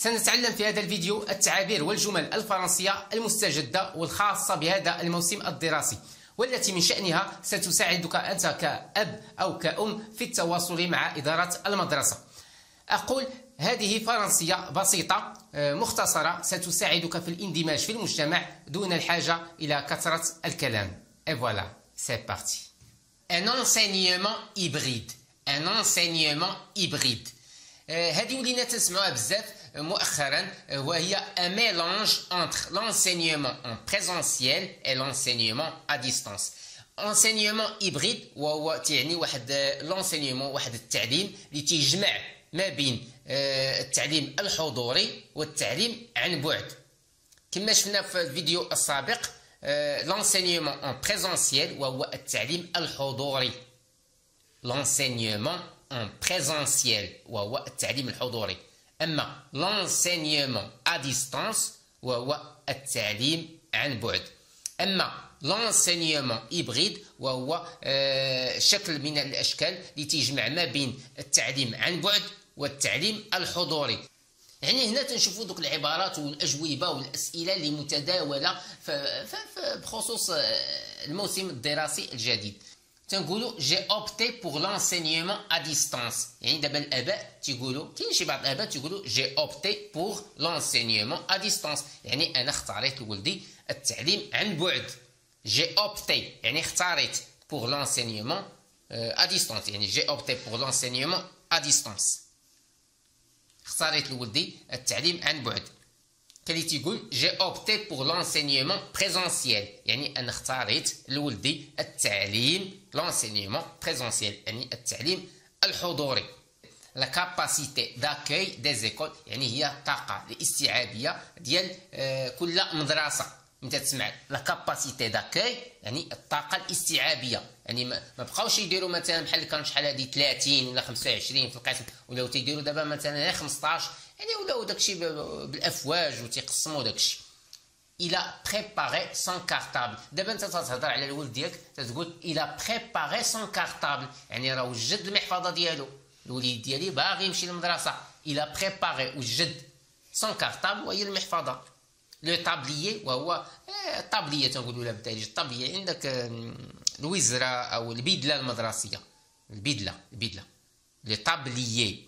سنتعلم في هذا الفيديو التعابير والجمل الفرنسية المستجدة والخاصة بهذا الموسم الدراسي والتي من شأنها ستساعدك أنت كأب أو كأم في التواصل مع إدارة المدرسة أقول هذه فرنسية بسيطة آه، مختصرة ستساعدك في الاندماج في المجتمع دون الحاجة إلى كثرة الكلام Et voilà, c'est parti. Un enseignement hybride. Un enseignement hybride. هذه ولينا تسمعوها بزاف مؤخرا وهي mélange entre l'enseignement en présentiel et l'enseignement à distance enseignement hybride وهو تعني واحد l'enseignement واحد التعليم اللي تيجمع ما بين آه، التعليم الحضوري والتعليم عن بعد. كما شفنا في الفيديو السابق l'enseignement en présentiel وهو التعليم الحضوري. l'enseignement en présentiel وهو التعليم الحضوري. أما l'enseignement à distance وهو التعليم عن بعد. أما l'enseignement hybride وهو شكل من الأشكال اللي تجمع ما بين التعليم عن بعد والتعليم الحضوري. يعني هنا تنشوفوا دوك العبارات والأجوبة والأسئلة اللي متداولة بخصوص الموسم الدراسي الجديد. تنقولوا جي اوبتي بور لونسينيومون ا ديستانس يعني دابا الاباء تيقولوا كاين شي بعض الاباء تيقولوا جي اوبتي بور لونسينيومون ا ديستانس يعني انا اختاريت لولدي التعليم عن بعد جي اوبتي يعني اختاريت بور لونسينيومون ا ديستانس يعني جي اوبتي بور لونسينيومون ا ديستانس اختاريت لولدي التعليم عن بعد كان تيقول j'ai opté pour l'enseignement présentiel يعني أنا اختاريت لولدي التعليم l'enseignement présentiel يعني التعليم الحضوري. la capacité d'accueil des écoles يعني هي الطاقه الاستيعابية ديال آه، كل مدرسة. أنت تسمع la capacité d'accueil يعني الطاقة الاستيعابية. يعني ما بقاوش يديروا مثلا بحال كان شحال هادي 30 ولا 25 في القسم ولاو تيديروا دابا مثلا 15 يعني ولاو داكشي بالافواج وتيقسموا داكشي. il a préparé son cartable دابا انت تتهضر على الولد ديالك تتقول il a préparé son cartable يعني راه وجد المحفظة ديالو. الوليد ديالي باغي يمشي للمدرسة. il a préparé وجد son cartable وهي المحفظة. le tablier وهو الطابلية آه، تنقولوا لها بالدارجه الطابلية عندك الوزرة أو البدلة المدرسية. البدلة البدلة. لو طابليي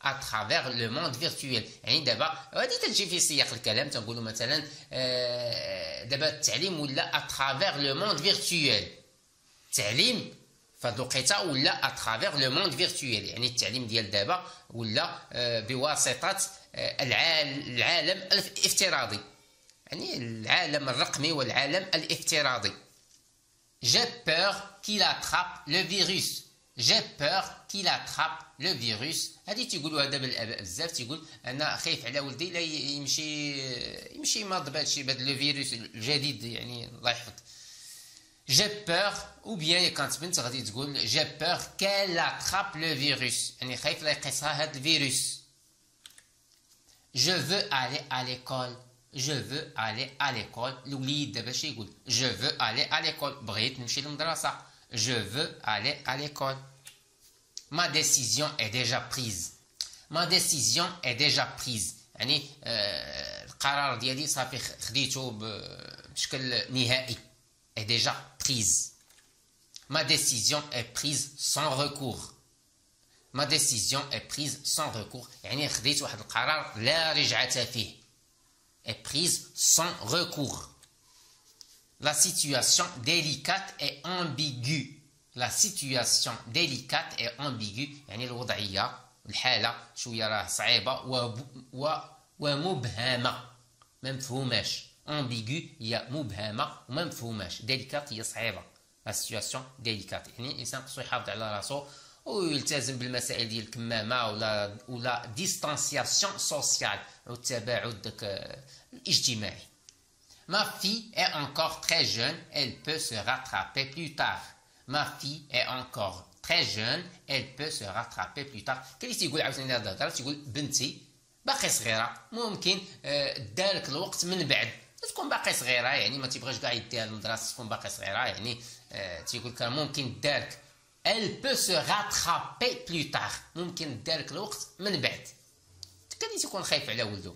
travers le monde virtuel. يعني دابا غادي تجي في سياق الكلام تنقولوا مثلا دابا التعليم ولا travers le monde virtuel. التعليم فهاد الوقيته ولا travers le monde virtuel. يعني التعليم ديال دابا ولا بواسطه العالم الافتراضي يعني العالم الرقمي والعالم الافتراضي j'ai peur qu'il attrape le virus. j'ai peur qu'il attrape le virus هذه تيقولوا هذا بالاباء بزاف تيقول انا خايف على ولدي لا يمشي يمشي مرض بهذا الشيء بهذا الفيروس الجديد يعني الله يحفظ j'ai peur ou bien كانت بنت غادي تقول j'ai peur qu'elle attrape le virus يعني خايف لا يقيسها هذا الفيروس je veux aller à l'école je veux aller à l'école الوليد دابا شي يقول je veux aller à l'école بغيت نمشي للمدرسه je veux aller à l'école ma décision est déjà prise ma décision est déjà prise يعني آه القرار ديالي صافي خديته بشكل نهائي est déjà prise ma décision est prise sans recours ما ديسيزيون اي بريز سون ريكور يعني خديت واحد القرار لا رجعة فيه اي بريز سون ريكور لا سيتوياسيون ديليكات اي امبيغو لا سيتوياسيون ديليكات اي امبيغو يعني الوضعية الحالة شوية راه صعيبة و, و... ومبهمة ما مفهوماش امبيغو هي مبهمة وما مفهوماش ديليكات هي صعيبة لا سيتوياسيون ديليكات يعني الانسان خصو يحافظ على راسو ويلتزم بالمسائل ديال الكمامه ولا ولا ديستانسياسيون سوسيال والتباعد الاجتماعي Ma fille est encore très jeune, elle peut se rattraper plus tard. Ma fille est encore très jeune, elle peut se rattraper plus tard. كاين اللي تيقول عاوتاني هذا الهضره تيقول بنتي باقي صغيره ممكن دارك الوقت من بعد تكون باقي صغيره يعني ما تيبغيش كاع يديها للمدرسه تكون باقي صغيره يعني تيقول لك ممكن دارك elle peut se rattraper plus tard ممكن دارك الوقت من بعد كان تيكون خايف على ولده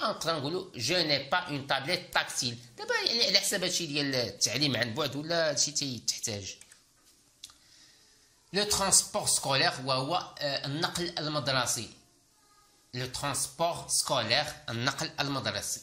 نقدر نقولوا جو ني با اون تابليت تاكتيل دابا يعني على حساب هادشي ديال التعليم عن بعد ولا هادشي تيتحتاج لو ترونسبور سكولير وهو النقل المدرسي لو ترونسبور سكولير النقل المدرسي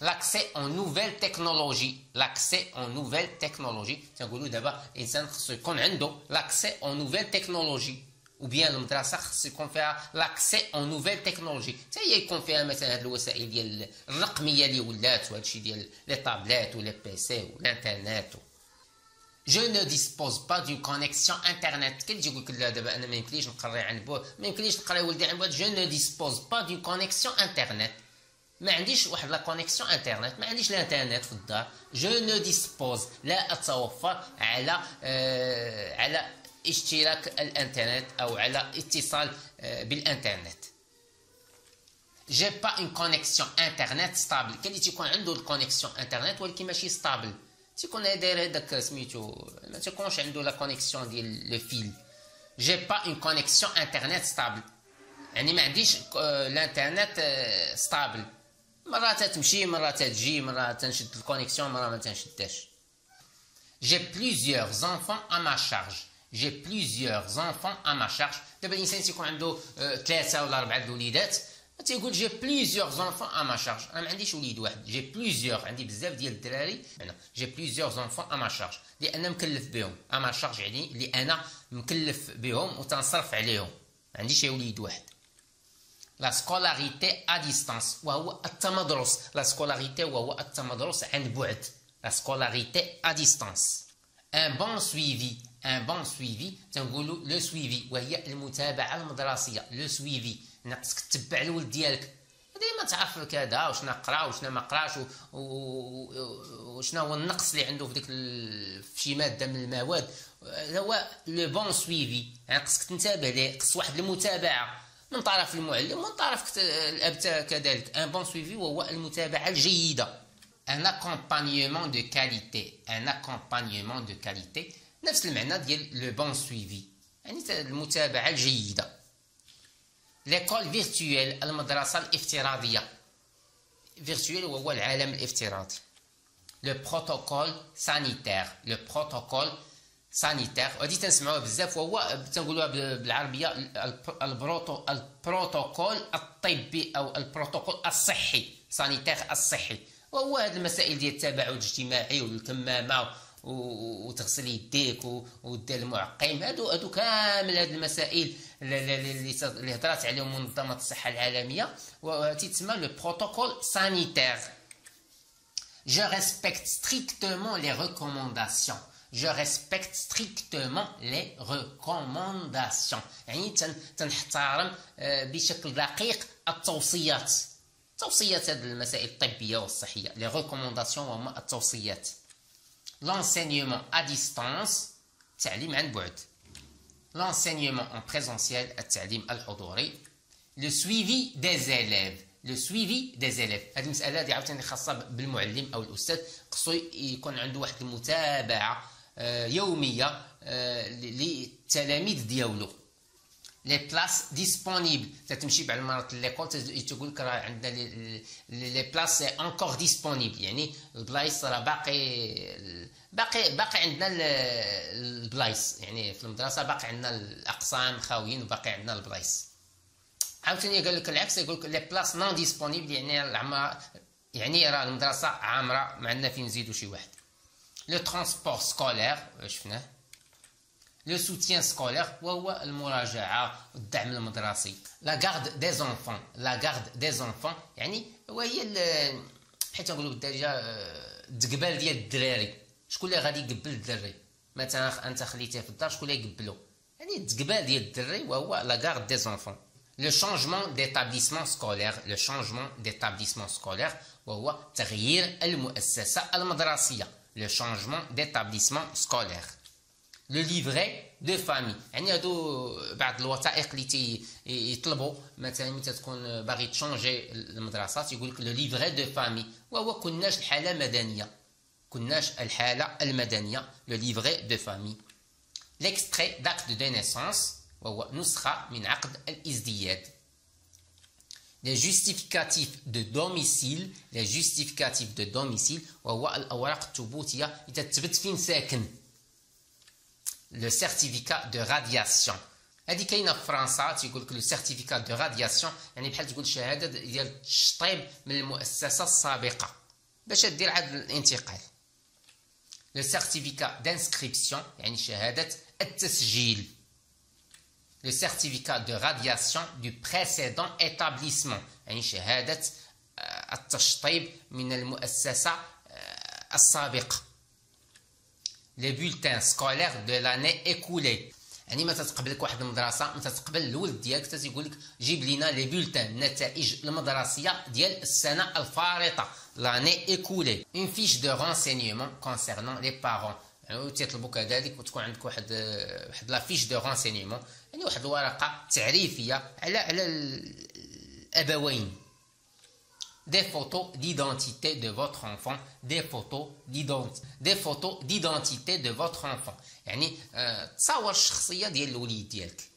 لاكسي اون نوفيل تكنولوجي لاكسي اون نوفيل تكنولوجي تنقولوا دابا الانسان خصو يكون عنده لاكسي اون نوفيل تكنولوجي Ou bien المدرسة خص فيها l'accès aux nouvelles technologies حتى هي يكون فيها مثلا هاد الوسائل ديال الرقميه اللي ولات وهذا الشيء ديال les tablettes ولا PC والانترنت je ne dispose pas d'une connexion internet كي تجي يقول لك لا دابا أنا ما يمكنليش نقري عن بعد ما يمكنليش نقري ولدي عن بعد je ne dispose pas d'une connexion internet ما عنديش واحد la connexion internet ما عنديش الانترنت في الدار je ne dispose لا اتوفر على آه على اشتراك الانترنت او على اتصال بالانترنت جي با اون كونيكسيون انترنت ستابل كاين اللي تيكون عنده الكونيكسيون انترنت ولكن ماشي ستابل تيكون داير هذاك سميتو ما تيكونش عنده لا كونيكسيون ديال لو فيل جي با اون كونيكسيون انترنت ستابل يعني ما عنديش الانترنت ستابل مرات تمشي مرات تجي مرات تنشد الكونيكسيون مرات ما تنشدهاش جي بليزيور زونفون ا ما شارج جي بليزيور زونفون ا ما شارج دابا الانسان تيكون عنده ثلاثه ولا اربعه الوليدات تيقول جي بليزيور زونفون ا ما شارج انا ما عنديش وليد واحد جي بليزيور عندي بزاف ديال الدراري انا جي بليزيور زونفون ا ما شارج لان مكلف بهم ا ما شارج يعني اللي انا مكلف بهم وتنصرف عليهم ما عنديش وليد واحد لا سكولاريتي ا ديستانس وهو التمدرس لا سكولاريتي وهو التمدرس عن بعد لا سكولاريتي ا ديستانس ان بون سويفي ان بون سويفي تنقولوا لو سويفي وهي المتابعه المدرسيه لو سويفي خصك تتبع الولد ديالك ديما تعرف كذا وشنا قرا وشنا ما قراش وشنا هو النقص اللي عنده في ديك في شي ماده من المواد هو le bon suivi يعني خصك تنتبه ليه خص واحد المتابعه من طرف المعلم ومن طرف الاب كذلك un bon suivi وهو المتابعه الجيده ان اكومبانيمون دو كاليتي ان اكومبانيمون دو كاليتي نفس المعنى ديال لو بون سويفي يعني المتابعه الجيده ليكول فيرتويل المدرسه الافتراضيه فيرتويل هو العالم الافتراضي لو بروتوكول سانيتير لو بروتوكول سانيتير غادي تنسمعوه بزاف وهو تنقولوها بالعربيه البروتو البروتوكول الطبي او البروتوكول الصحي سانيتير الصحي وهو هذه المسائل ديال التباعد الاجتماعي والكمامه وتغسل يديك ودير المعقم هادو هادو كامل هاد المسائل اللي هضرات عليهم منظمة الصحة العالمية وتتسمى لو بروتوكول سانيتير Je respecte strictement les recommandations. Je respecte strictement les recommandations. يعني تنحترم بشكل دقيق التوصيات. توصيات هذه المسائل الطبية والصحية. Les recommandations هما التوصيات. l'enseignement à distance التعليم عن بعد. L'enseignement en présentiel التعليم الحضوري. Le suivi des élèves. le suivi des élèves هذه المسألة هذه عاوتاني خاصة بالمعلم أو الأستاذ. خصو يكون عنده واحد المتابعة يومية للتلاميذ ديالو. les places disponibles تتمشي بعد المرات l'école تقول لك راه عندنا les places encore disponibles يعني البلايص راه باقي باقي باقي عندنا البلايص يعني في المدرسة باقي عندنا الاقسام خاويين وباقي عندنا البلايص عاوتاني قال لك العكس يقول لك les places non disponibles يعني العمر يعني راه المدرسة عامره ما عندنا فين نزيدو شي واحد le transport scolaire شفناه لو سوتيان سكولير وهو المراجعه والدعم المدرسي لا غارد دي زونفون لا غارد دي زونفون يعني وهي حيت نقولوا بالدارجه التقبال ديال الدراري شكون اللي غادي يقبل الدري مثلا انت خليتيه في الدار شكون اللي يقبلو يعني التقبال ديال الدري وهو لا غارد دي زونفون لو شونجمون ديتابليسمون سكولير لو شونجمون ديتابليسمون سكولير وهو تغيير المؤسسه المدرسيه لو شونجمون ديتابليسمون سكولير لو livret de famille يعني هادو بعض الوثائق اللي يطلبوا مثلا ملي تكون باغي تشونجي المدرسة تيقول لك livret de famille وهو كناش الحالة مدنيه كناش الحالة المدنية. le livret de famille l'extrait d'acte de naissance وهو نسخة من عقد الازدياد. Les justificatifs de domicile les justificatifs de domicile وهو الأوراق الثبوتيه إذا تثبت فين ساكن؟ لو سيرتيفيكا دو رادياسيون هذه كاينه في فرنسا تيقول لك لو سيرتيفيكا دو رادياسيون يعني بحال تقول شهاده ديال التشطيب من المؤسسه السابقه باش دير عاد الانتقال لو سيرتيفيكا دانسكريبسيون يعني شهاده التسجيل le certificat de radiation du précédent établissement يعني شهادة التشطيب من المؤسسة السابقة les bulletins scolaires de l'année écoulée يعني ما تتقبلك واحد المدرسة ما تتقبل الولد ديالك تيقول لك جيب لينا les bulletins النتائج المدرسية ديال السنة الفارطة l'année écoulée une fiche de renseignements concernant les parents يعني تيطلبوا كذلك وتكون عندك واحد واحد la fiche de renseignements يعني واحد الورقة تعريفية على على الأبوين. des photos d'identité de votre enfant des photos d'identité des photos d'identité de votre enfant يعني تصور الشخصيه ديال الوليد ديالك